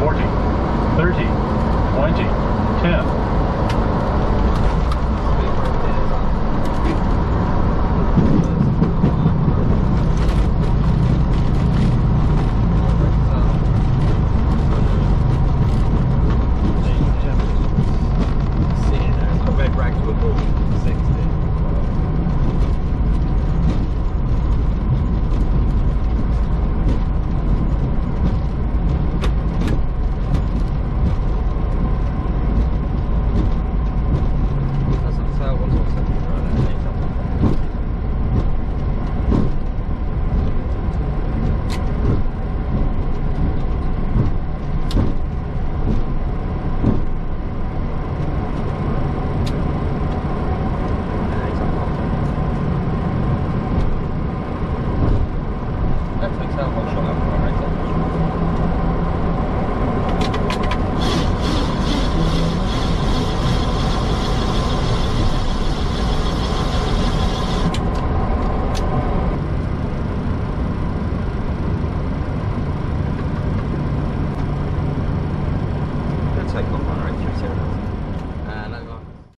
40, 30, 20, 10,